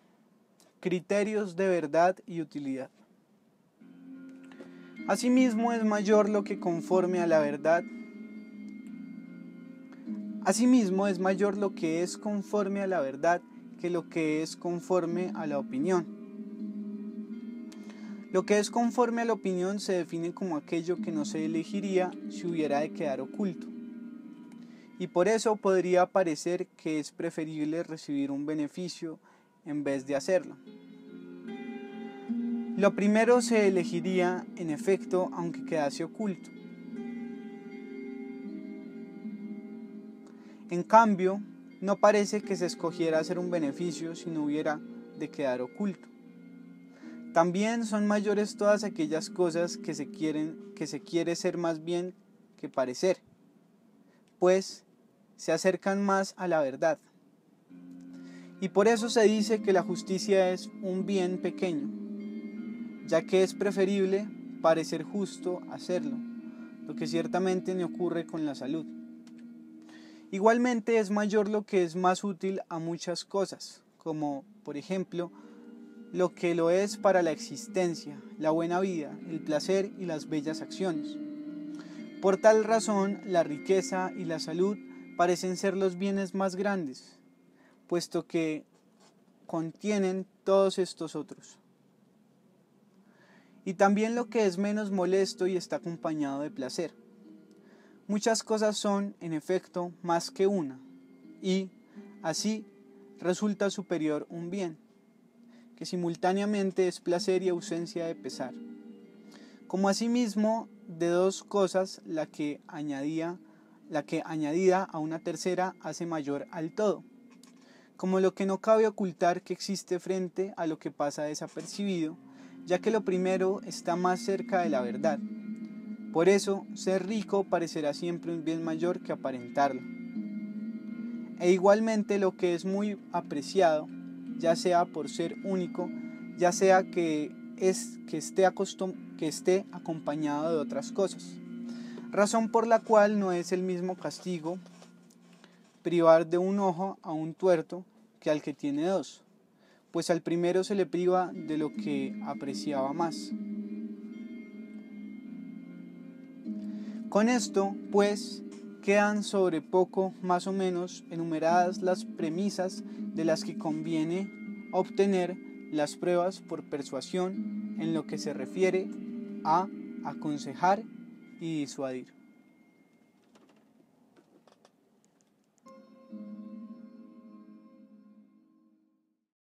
Criterios de verdad y utilidad. Asimismo es mayor lo que conforme a la verdad. Asimismo es mayor lo que es conforme a la verdad que lo que es conforme a la opinión. Lo que es conforme a la opinión se define como aquello que no se elegiría si hubiera de quedar oculto y por eso podría parecer que es preferible recibir un beneficio en vez de hacerlo. Lo primero se elegiría en efecto aunque quedase oculto. En cambio, no parece que se escogiera hacer un beneficio si no hubiera de quedar oculto. También son mayores todas aquellas cosas que se quieren que se quiere ser más bien que parecer, pues se acercan más a la verdad. Y por eso se dice que la justicia es un bien pequeño, ya que es preferible parecer justo hacerlo, lo que ciertamente no ocurre con la salud. Igualmente es mayor lo que es más útil a muchas cosas, como por ejemplo lo que lo es para la existencia, la buena vida, el placer y las bellas acciones. Por tal razón, la riqueza y la salud parecen ser los bienes más grandes, puesto que contienen todos estos otros. Y también lo que es menos molesto y está acompañado de placer. Muchas cosas son, en efecto, más que una, y, así, resulta superior un bien, que simultáneamente es placer y ausencia de pesar. Como asimismo, de dos cosas la que añadía la que añadida a una tercera hace mayor al todo, como lo que no cabe ocultar que existe frente a lo que pasa desapercibido, ya que lo primero está más cerca de la verdad. Por eso, ser rico parecerá siempre un bien mayor que aparentarlo. E igualmente lo que es muy apreciado, ya sea por ser único, ya sea que, es, que, esté, que esté acompañado de otras cosas razón por la cual no es el mismo castigo privar de un ojo a un tuerto que al que tiene dos, pues al primero se le priva de lo que apreciaba más. Con esto, pues, quedan sobre poco más o menos enumeradas las premisas de las que conviene obtener las pruebas por persuasión en lo que se refiere a aconsejar y disuadir.